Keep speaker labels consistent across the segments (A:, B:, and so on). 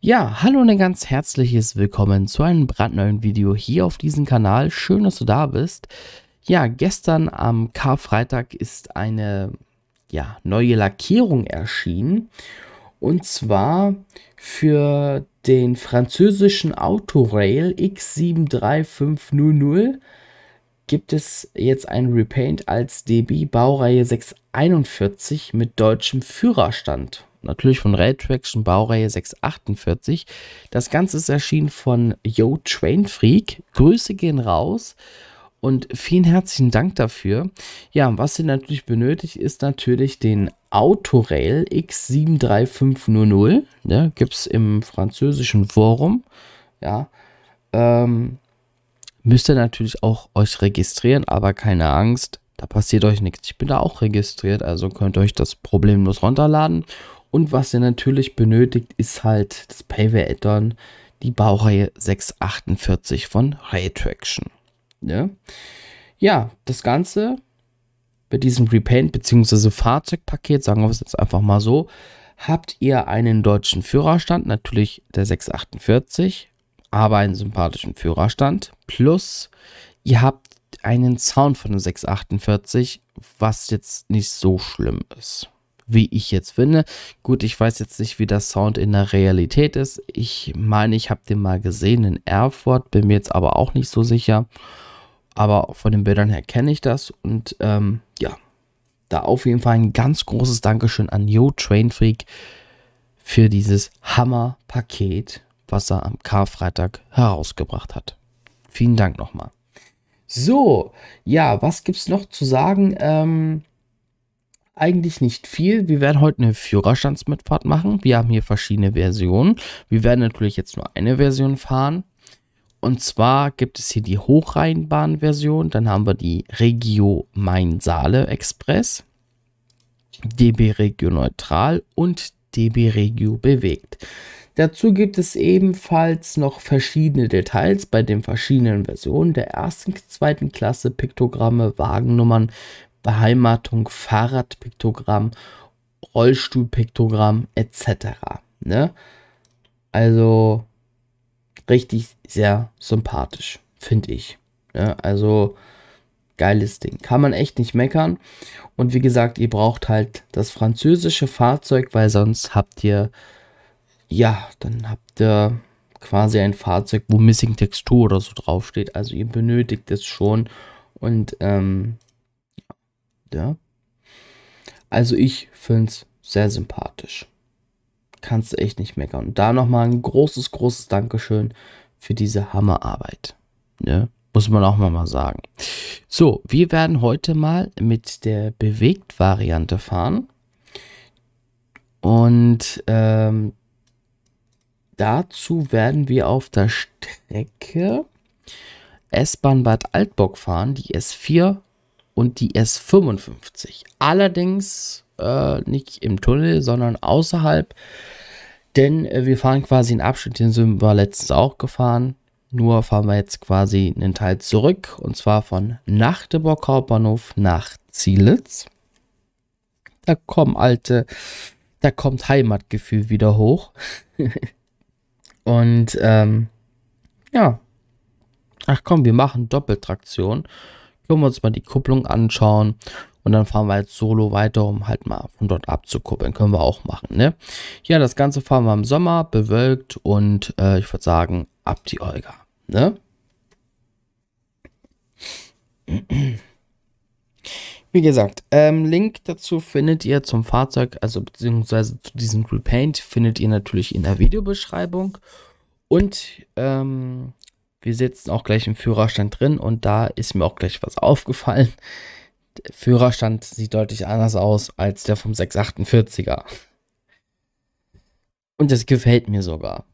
A: Ja, hallo und ein ganz herzliches Willkommen zu einem brandneuen Video hier auf diesem Kanal. Schön, dass du da bist. Ja, gestern am Karfreitag ist eine ja, neue Lackierung erschienen. Und zwar für den französischen Autorail X73500 gibt es jetzt ein Repaint als DB Baureihe 641 mit deutschem Führerstand natürlich von Raytraction Baureihe 648. Das Ganze ist erschienen von Yo Train Freak. Grüße gehen raus und vielen herzlichen Dank dafür. Ja, was ihr natürlich benötigt, ist natürlich den Autorail X73500. Ne, Gibt es im französischen Forum. Ja, ähm, müsst ihr natürlich auch euch registrieren, aber keine Angst, da passiert euch nichts. Ich bin da auch registriert, also könnt ihr euch das problemlos runterladen und was ihr natürlich benötigt, ist halt das Payware Add-on, die Baureihe 648 von Raytraction. Ne? Ja, das Ganze bei diesem Repaint bzw. Fahrzeugpaket, sagen wir es jetzt einfach mal so, habt ihr einen deutschen Führerstand, natürlich der 648, aber einen sympathischen Führerstand. Plus, ihr habt einen Sound von der 648, was jetzt nicht so schlimm ist wie ich jetzt finde. Gut, ich weiß jetzt nicht, wie der Sound in der Realität ist. Ich meine, ich habe den mal gesehen in Erfurt, bin mir jetzt aber auch nicht so sicher. Aber von den Bildern her kenne ich das und ähm, ja, da auf jeden Fall ein ganz großes Dankeschön an Yo Train Freak für dieses Hammer-Paket, was er am Karfreitag herausgebracht hat. Vielen Dank nochmal. So, ja, was gibt es noch zu sagen? Ähm, eigentlich nicht viel. Wir werden heute eine Führerstandsmitfahrt machen. Wir haben hier verschiedene Versionen. Wir werden natürlich jetzt nur eine Version fahren. Und zwar gibt es hier die Hochrheinbahn-Version. Dann haben wir die Regio Main-Saale Express, DB Regio Neutral und DB Regio Bewegt. Dazu gibt es ebenfalls noch verschiedene Details bei den verschiedenen Versionen der ersten, zweiten Klasse, Piktogramme, Wagennummern, Beheimatung, Fahrradpiktogramm, Rollstuhlpiktogramm etc. Ne? Also richtig sehr sympathisch, finde ich. Ne? Also geiles Ding. Kann man echt nicht meckern. Und wie gesagt, ihr braucht halt das französische Fahrzeug, weil sonst habt ihr, ja, dann habt ihr quasi ein Fahrzeug, wo Missing Textur oder so draufsteht. Also ihr benötigt es schon. Und ähm, ja. Also ich finde es sehr sympathisch. Kannst du echt nicht meckern. Und da nochmal ein großes, großes Dankeschön für diese Hammerarbeit. Ne? Muss man auch mal sagen. So, wir werden heute mal mit der Bewegt-Variante fahren. Und ähm, dazu werden wir auf der Strecke S-Bahn Bad Altbock fahren, die S4 und die S55. Allerdings äh, nicht im Tunnel, sondern außerhalb. Denn äh, wir fahren quasi einen Abschnitt, den sind wir letztens auch gefahren. Nur fahren wir jetzt quasi einen Teil zurück. Und zwar von Nachteburg Hauptbahnhof nach Zielitz. Da kommen alte, da kommt Heimatgefühl wieder hoch. und ähm, ja. Ach komm, wir machen Doppeltraktion können wir uns mal die Kupplung anschauen und dann fahren wir jetzt solo weiter, um halt mal von dort abzukuppeln. Können wir auch machen, ne? Ja, das Ganze fahren wir im Sommer, bewölkt und äh, ich würde sagen, ab die Olga, ne? Wie gesagt, ähm, Link dazu findet ihr zum Fahrzeug, also beziehungsweise zu diesem Repaint, findet ihr natürlich in der Videobeschreibung. Und ähm, wir sitzen auch gleich im Führerstand drin und da ist mir auch gleich was aufgefallen. Der Führerstand sieht deutlich anders aus als der vom 648er. Und das gefällt mir sogar.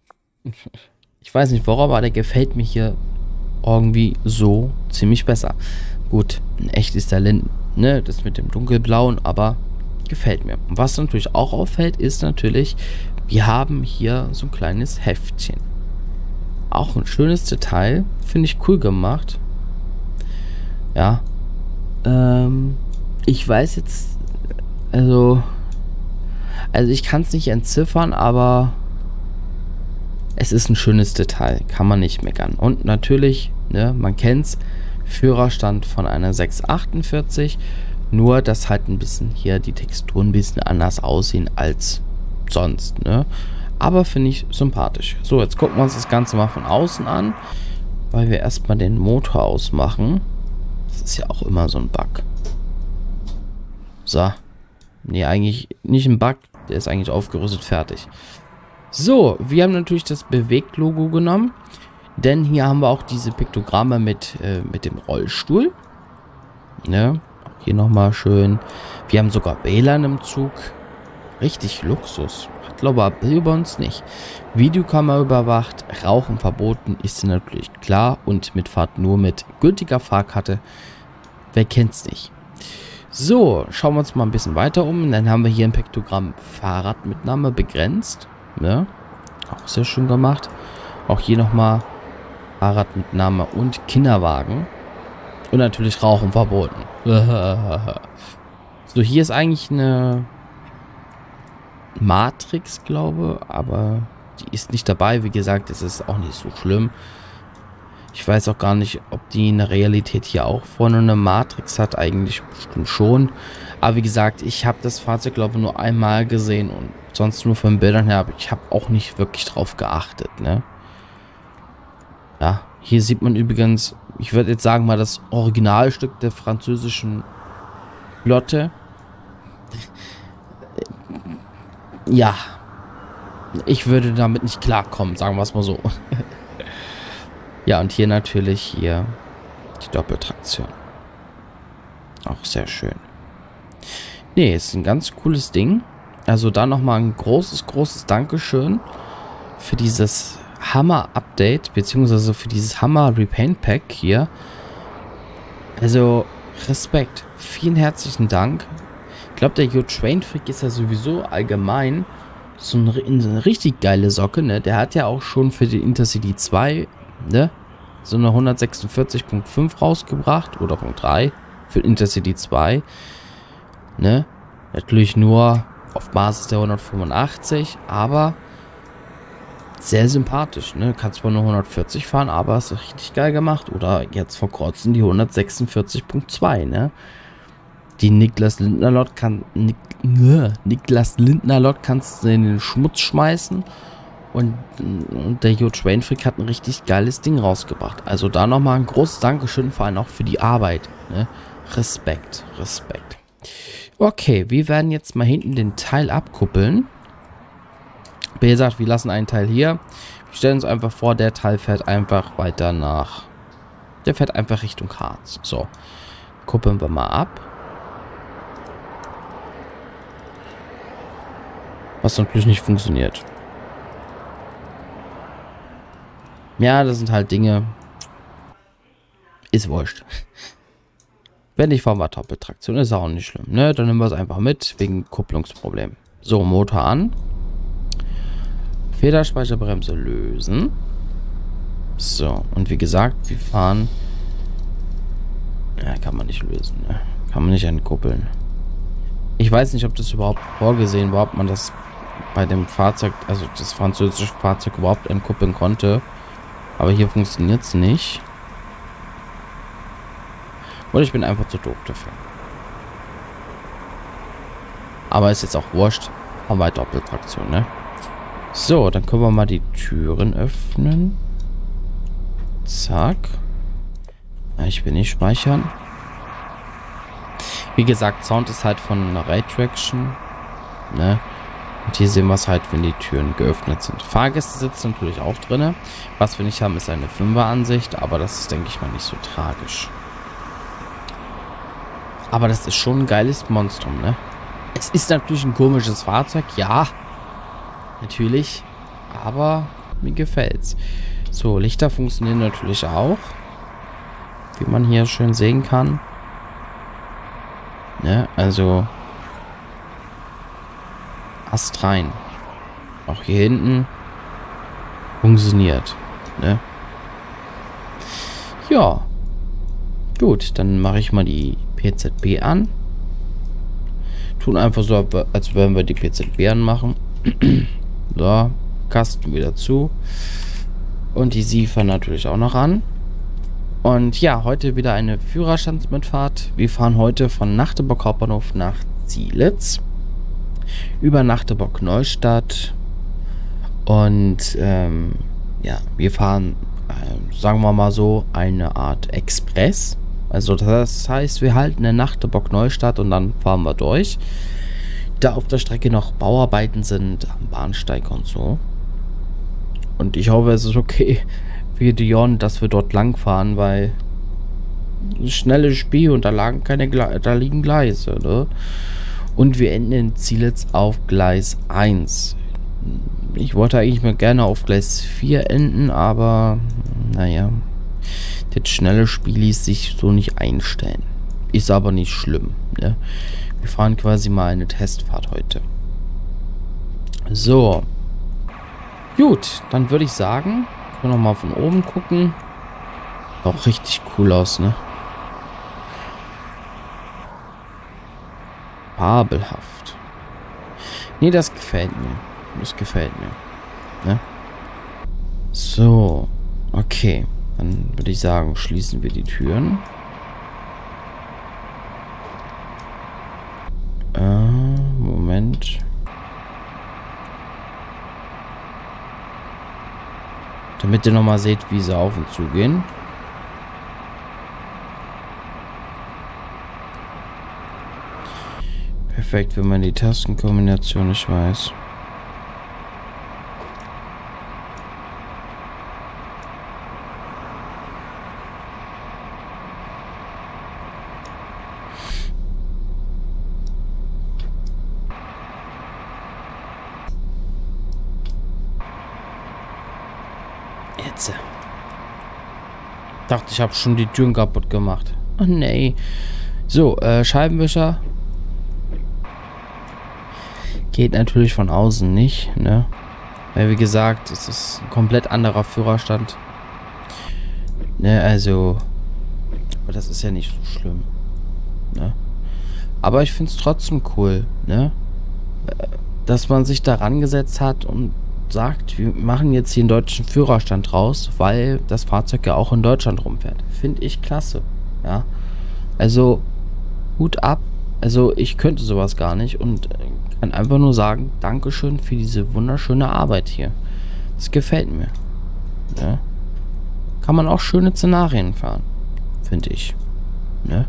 A: Ich weiß nicht warum, aber der gefällt mir hier irgendwie so ziemlich besser. Gut, in echt ist der Lind, ne, das mit dem dunkelblauen, aber gefällt mir. Und was natürlich auch auffällt, ist natürlich, wir haben hier so ein kleines Heftchen. Auch ein schönes Detail. Finde ich cool gemacht. Ja. Ähm, ich weiß jetzt, also, also ich kann es nicht entziffern, aber es ist ein schönes Detail, kann man nicht meckern. Und natürlich, ne, man kennt's, Führerstand von einer 648, nur dass halt ein bisschen hier die Texturen ein bisschen anders aussehen als sonst, ne? Aber finde ich sympathisch. So, jetzt gucken wir uns das Ganze mal von außen an, weil wir erstmal den Motor ausmachen. Das ist ja auch immer so ein Bug. So. Nee, eigentlich nicht ein Bug, der ist eigentlich aufgerüstet fertig. So, wir haben natürlich das Bewegt-Logo genommen. Denn hier haben wir auch diese Piktogramme mit, äh, mit dem Rollstuhl. Ne? Hier nochmal schön. Wir haben sogar WLAN im Zug. Richtig Luxus. Glaube ich bei uns nicht. Videokamera überwacht, Rauchen verboten, ist natürlich klar. Und Mitfahrt nur mit gültiger Fahrkarte. Wer kennt's nicht? So, schauen wir uns mal ein bisschen weiter um. Dann haben wir hier ein Piktogramm Fahrradmitnahme begrenzt. Ne? Auch sehr schön gemacht. Auch hier nochmal Fahrradmitnahme und Kinderwagen. Und natürlich Rauchen verboten. so, hier ist eigentlich eine Matrix, glaube aber die ist nicht dabei. Wie gesagt, es ist auch nicht so schlimm. Ich weiß auch gar nicht, ob die in der Realität hier auch vorne eine Matrix hat. Eigentlich bestimmt schon. Aber wie gesagt, ich habe das Fahrzeug, glaube ich, nur einmal gesehen und sonst nur von Bildern her. Aber ich habe auch nicht wirklich drauf geachtet, ne? Ja, hier sieht man übrigens, ich würde jetzt sagen mal das Originalstück der französischen Flotte. Ja, ich würde damit nicht klarkommen, sagen wir es mal so. ja, und hier natürlich hier die Doppeltraktion. Auch sehr schön. Nee, ist ein ganz cooles Ding. Also da nochmal ein großes, großes Dankeschön für dieses Hammer-Update, beziehungsweise für dieses Hammer-Repaint-Pack hier. Also, Respekt. Vielen herzlichen Dank. Ich glaube, der Yo-Train-Freak ist ja sowieso allgemein so eine, eine, richtig geile Socke, ne? Der hat ja auch schon für die Intercity 2, ne? So eine 146.5 rausgebracht. Oder Punkt 3 für Intercity 2. Ne? Natürlich nur auf Basis der 185, aber sehr sympathisch. Ne? Kannst zwar nur 140 fahren, aber ist richtig geil gemacht. Oder jetzt vor kurzem die 146.2. Ne? Die Niklas Lindner Lot kann Nik, ne, Niklas Lindner Lot kannst du in den Schmutz schmeißen. Und, und der Jo Trainfreak hat ein richtig geiles Ding rausgebracht. Also da nochmal ein großes Dankeschön, vor allem auch für die Arbeit. Ne? Respekt, Respekt. Okay, wir werden jetzt mal hinten den Teil abkuppeln. Wie gesagt, wir lassen einen Teil hier. Wir stellen uns einfach vor, der Teil fährt einfach weiter nach... Der fährt einfach Richtung Harz. So. Kuppeln wir mal ab. Was natürlich nicht funktioniert. Ja, das sind halt Dinge. Ist wurscht. Wenn ich fahren wir Doppeltraktion, ist auch nicht schlimm. Ne? Dann nehmen wir es einfach mit, wegen Kupplungsproblem. So, Motor an. Federspeicherbremse lösen. So, und wie gesagt, wir fahren... Ja, kann man nicht lösen, ne? Kann man nicht entkuppeln. Ich weiß nicht, ob das überhaupt vorgesehen war, ob man das bei dem Fahrzeug, also das französische Fahrzeug überhaupt entkuppeln konnte. Aber hier funktioniert es nicht. Oder ich bin einfach zu doof dafür. Aber ist jetzt auch wurscht. Haben wir Doppeltraktion, ne? So, dann können wir mal die Türen öffnen. Zack. Ich will nicht speichern. Wie gesagt, Sound ist halt von Ray Traction. Ne? Und hier sehen wir es halt, wenn die Türen geöffnet sind. Fahrgäste sitzen natürlich auch drin. Was wir nicht haben, ist eine Fünfer-Ansicht, aber das ist, denke ich mal, nicht so tragisch. Aber das ist schon ein geiles Monstrum, ne? Es ist natürlich ein komisches Fahrzeug, ja. Natürlich. Aber mir gefällt's. So, Lichter funktionieren natürlich auch. Wie man hier schön sehen kann. Ne, also Ast rein. Auch hier hinten funktioniert. Ne? Ja. Gut, dann mache ich mal die PZB an. Tun einfach so, als würden wir die PZB anmachen. So, Kasten wieder zu. Und die Siefer natürlich auch noch an. Und ja, heute wieder eine Führerstandsmitfahrt. Wir fahren heute von Nachteburg Hauptbahnhof nach Zielitz. Über Nachteburg Neustadt. Und ähm, ja, wir fahren, äh, sagen wir mal so, eine Art Express. Also das heißt, wir halten in Nachteburg Neustadt und dann fahren wir durch. Da auf der Strecke noch Bauarbeiten sind am Bahnsteig und so. Und ich hoffe, es ist okay für Dion, dass wir dort lang fahren, weil schnelles Spiel und da lagen keine Gle da liegen Gleise, ne? Und wir enden in Zielitz auf Gleis 1. Ich wollte eigentlich mal gerne auf Gleis 4 enden, aber naja, das schnelle Spiel ließ sich so nicht einstellen. Ist aber nicht schlimm, ne? Wir fahren quasi mal eine Testfahrt heute. So, Gut, dann würde ich sagen, können wir nochmal von oben gucken. Auch richtig cool aus, ne? Fabelhaft. Nee, das gefällt mir. Das gefällt mir. Ne? So. Okay. Dann würde ich sagen, schließen wir die Türen. Äh, Moment. Damit ihr nochmal seht, wie sie auf und zu gehen. Perfekt, wenn man die Tastenkombination nicht weiß. Jetzt. Dachte, ich habe schon die Türen kaputt gemacht. Oh nee. So, äh, Scheibenwischer. Geht natürlich von außen nicht, ne? Weil, wie gesagt, es ist ein komplett anderer Führerstand. Ne, also... Aber das ist ja nicht so schlimm. Ne? Aber ich finde es trotzdem cool, ne? Äh, dass man sich daran gesetzt hat und sagt, wir machen jetzt hier einen deutschen Führerstand raus, weil das Fahrzeug ja auch in Deutschland rumfährt. Finde ich klasse. Ja. Also, Hut ab. Also, ich könnte sowas gar nicht und kann einfach nur sagen, Dankeschön für diese wunderschöne Arbeit hier. Das gefällt mir. Ja. Kann man auch schöne Szenarien fahren. Finde ich. Ne?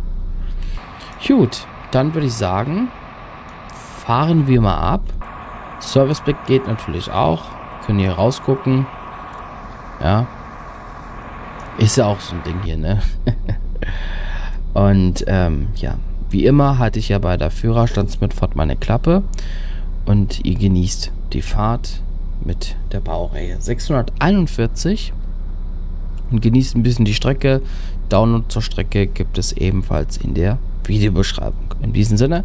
A: Gut, dann würde ich sagen, fahren wir mal ab. Serviceblick geht natürlich auch. Können hier rausgucken. Ja. Ist ja auch so ein Ding hier, ne? Und ähm, ja, wie immer hatte ich ja bei der Führerstandsmitfahrt meine Klappe. Und ihr genießt die Fahrt mit der Baureihe 641 und genießt ein bisschen die Strecke. Download zur Strecke gibt es ebenfalls in der Videobeschreibung. In diesem Sinne,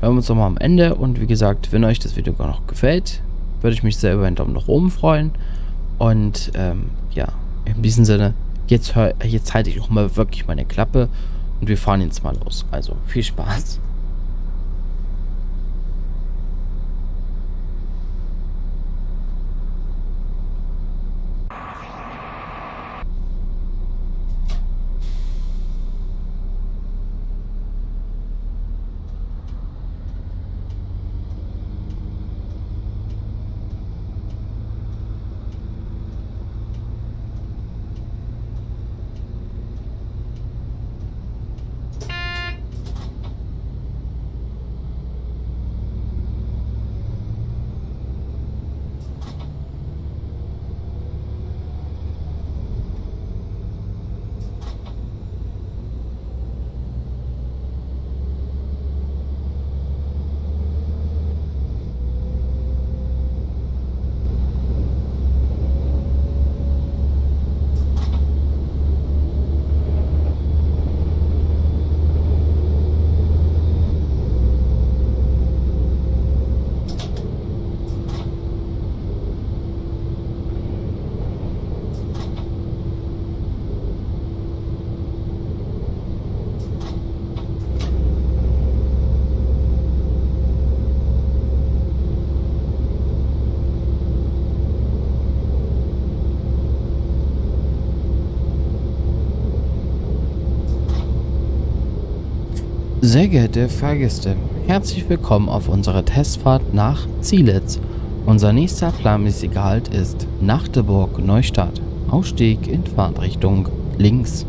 A: hören wir uns nochmal am Ende und wie gesagt, wenn euch das Video noch gefällt, würde ich mich sehr über einen Daumen nach oben freuen. Und ähm, ja, in diesem Sinne, jetzt, jetzt halte ich auch mal wirklich meine Klappe und wir fahren jetzt mal los. Also viel Spaß. Sehr geehrte Fahrgäste, herzlich willkommen auf unserer Testfahrt nach Zielitz. Unser nächster planmäßiger Halt ist Nachteburg Neustadt. Ausstieg in Fahrtrichtung links.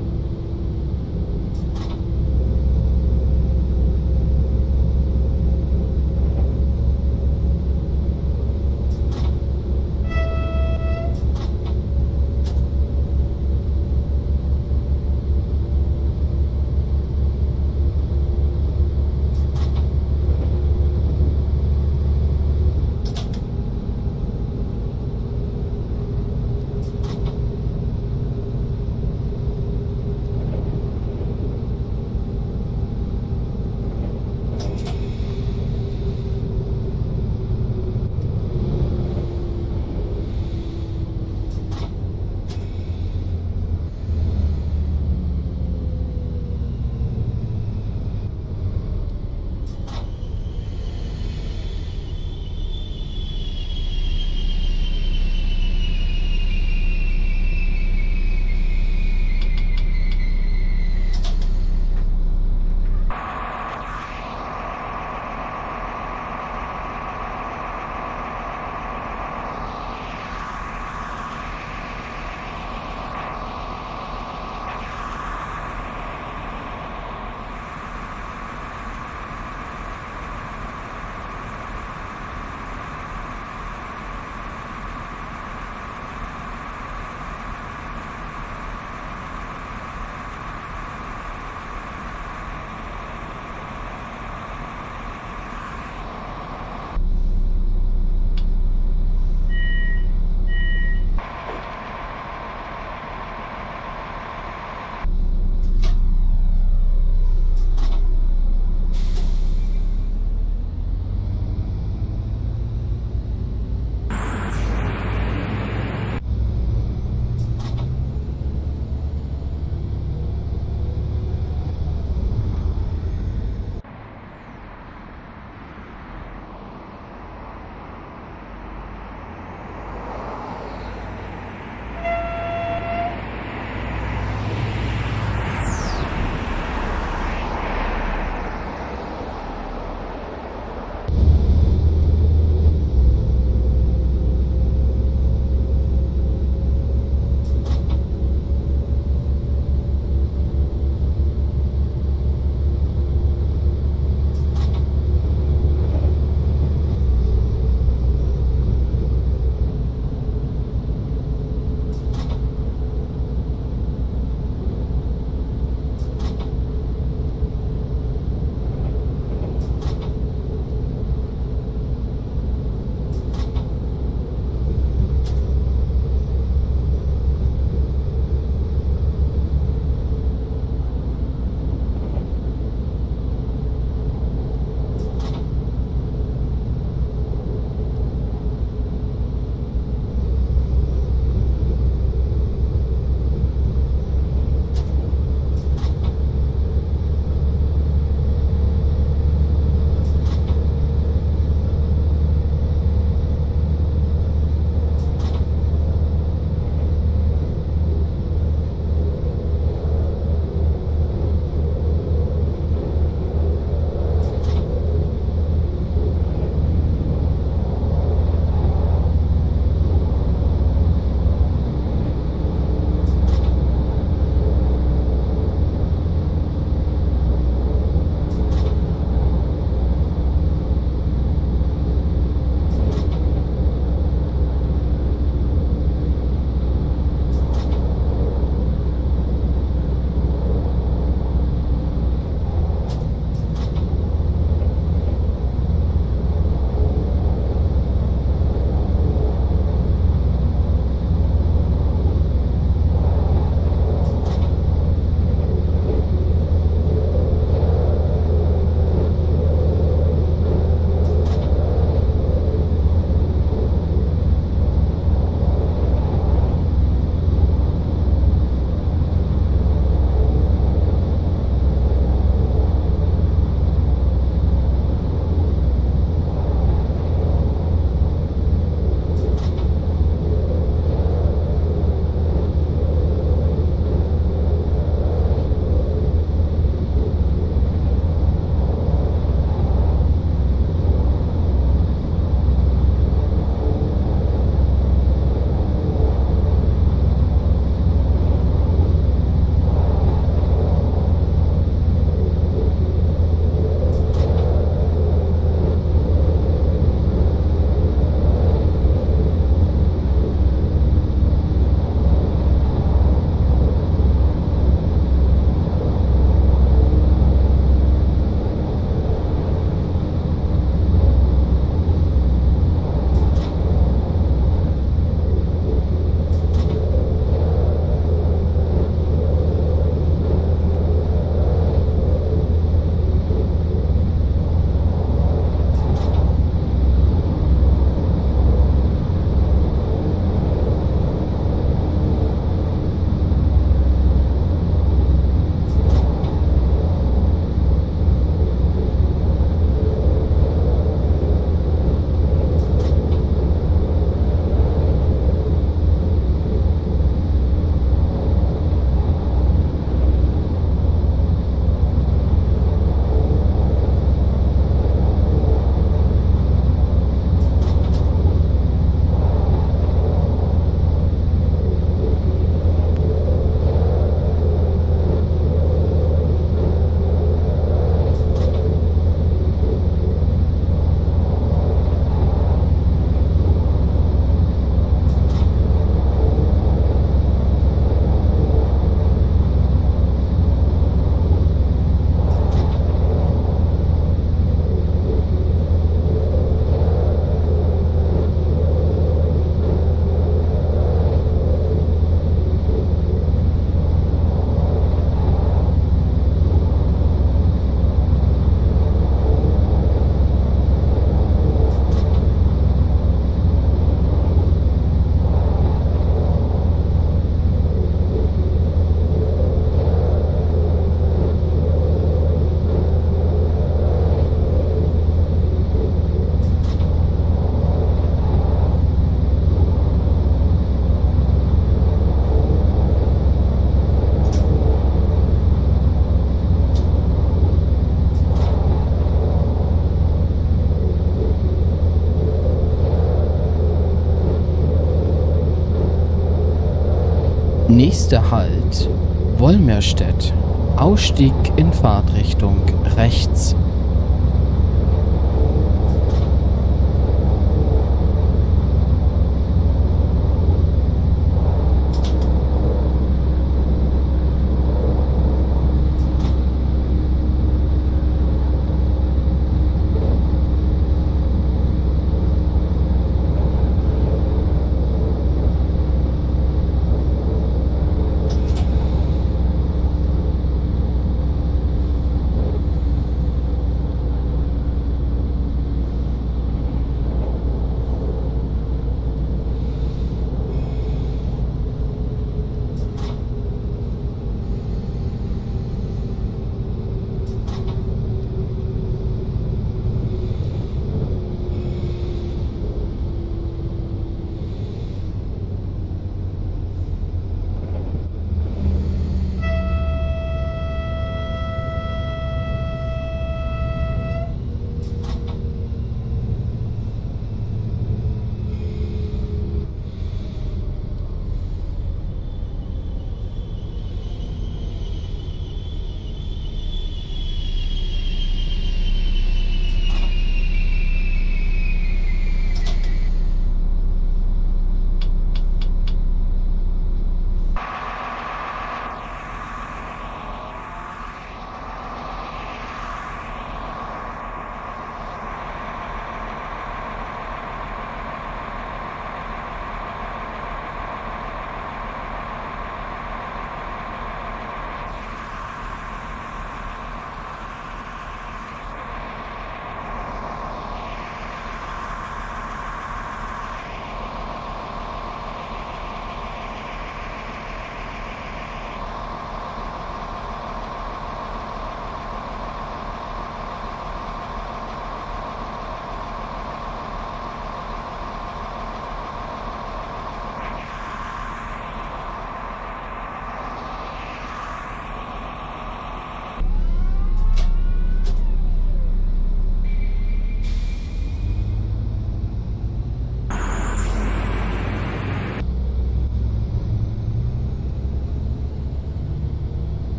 A: Nächster Halt Wolmerstedt. Ausstieg in Fahrtrichtung rechts.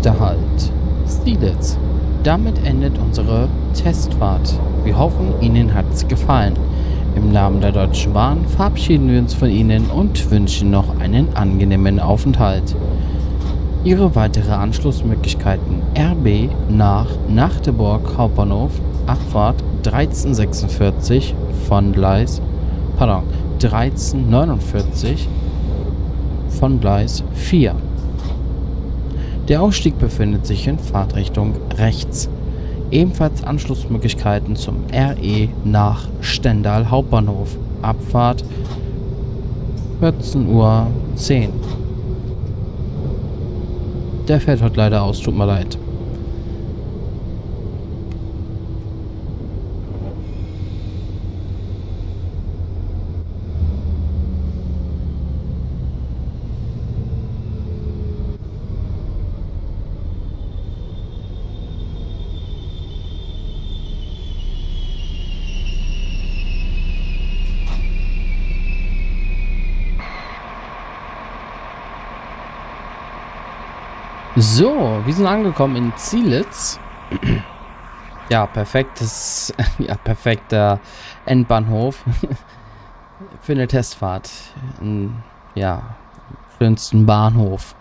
A: Nächster Halt. Steelitz. Damit endet unsere Testfahrt. Wir hoffen, Ihnen hat es gefallen. Im Namen der Deutschen Bahn verabschieden wir uns von Ihnen und wünschen noch einen angenehmen Aufenthalt. Ihre weitere Anschlussmöglichkeiten RB nach Nachteburg Hauptbahnhof, Abfahrt 1346 von Gleis, pardon, 1349 von Gleis 4. Der Ausstieg befindet sich in Fahrtrichtung rechts. Ebenfalls Anschlussmöglichkeiten zum RE nach Stendal Hauptbahnhof. Abfahrt 14.10 Uhr. Der fällt heute leider aus, tut mir leid. So, wir sind angekommen in Zielitz. ja, perfektes, ja, perfekter Endbahnhof für eine Testfahrt. In, ja, schönsten Bahnhof.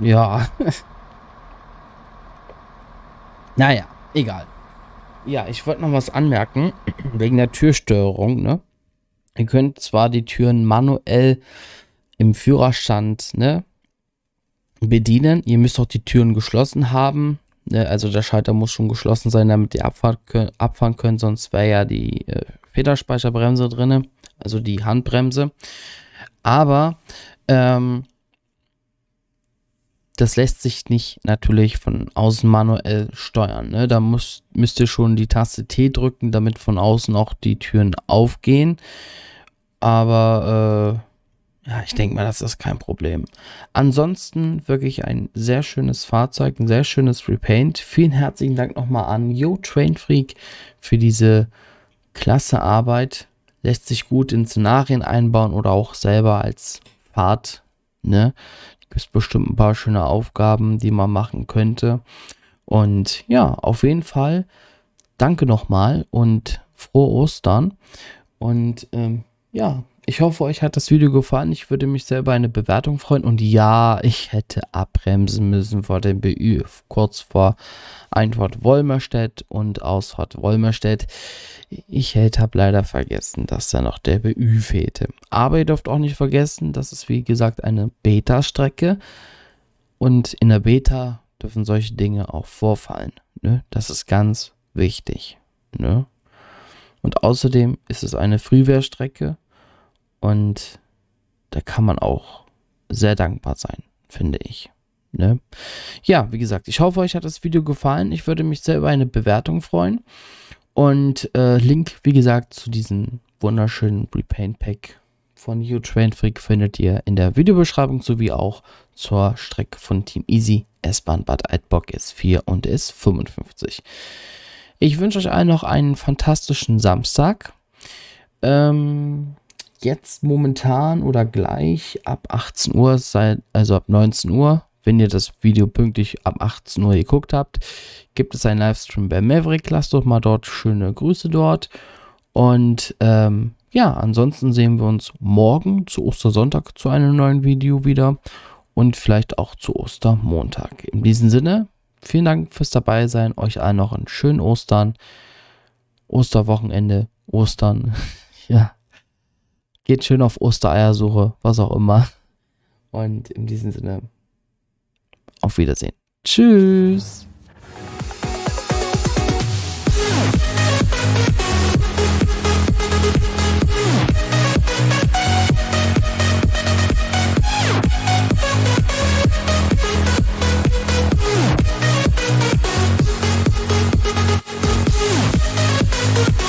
A: Ja. naja, egal. Ja, ich wollte noch was anmerken, wegen der Türsteuerung, ne? Ihr könnt zwar die Türen manuell im Führerstand, ne, bedienen. Ihr müsst auch die Türen geschlossen haben. Ne, also der Schalter muss schon geschlossen sein, damit abfahren können, abfahren können sonst wäre ja die äh, Federspeicherbremse drin, also die Handbremse. Aber ähm, das lässt sich nicht natürlich von außen manuell steuern. Ne? Da muss, müsst ihr schon die Taste T drücken, damit von außen auch die Türen aufgehen. Aber äh, ja, ich denke mal, das ist kein Problem. Ansonsten wirklich ein sehr schönes Fahrzeug, ein sehr schönes Repaint. Vielen herzlichen Dank nochmal an Yo Train Freak für diese klasse Arbeit. Lässt sich gut in Szenarien einbauen oder auch selber als Fahrt. Ne? Gibt es bestimmt ein paar schöne Aufgaben, die man machen könnte. Und ja, auf jeden Fall danke nochmal und frohe Ostern. Und ähm, ja, ich hoffe, euch hat das Video gefallen. Ich würde mich selber eine Bewertung freuen. Und ja, ich hätte abbremsen müssen vor dem BÜ, kurz vor Einfahrt Wolmerstedt und Ausfahrt Wolmerstedt. Ich habe leider vergessen, dass da noch der BÜ fehlte. Aber ihr dürft auch nicht vergessen, das ist wie gesagt eine Beta-Strecke. Und in der Beta dürfen solche Dinge auch vorfallen. Ne? Das ist ganz wichtig. Ne? Und außerdem ist es eine Freeware-Strecke und da kann man auch sehr dankbar sein, finde ich. Ne? Ja, wie gesagt, ich hoffe, euch hat das Video gefallen. Ich würde mich sehr über eine Bewertung freuen. Und äh, Link, wie gesagt, zu diesem wunderschönen Repaint Pack von U-Train Freak findet ihr in der Videobeschreibung sowie auch zur Strecke von Team Easy, S-Bahn Bad Altbock S4 und S55. Ich wünsche euch allen noch einen fantastischen Samstag. Ähm, jetzt momentan oder gleich ab 18 Uhr, also ab 19 Uhr, wenn ihr das Video pünktlich ab 18 Uhr geguckt habt, gibt es einen Livestream bei Maverick. Lasst doch mal dort schöne Grüße dort. Und ähm, ja, ansonsten sehen wir uns morgen zu Ostersonntag zu einem neuen Video wieder und vielleicht auch zu Ostermontag. In diesem Sinne, vielen Dank fürs dabei sein. Euch allen noch einen schönen Ostern, Osterwochenende, Ostern. ja, geht schön auf Ostereiersuche, was auch immer. Und in diesem Sinne, auf Wiedersehen. Tschüss. Thank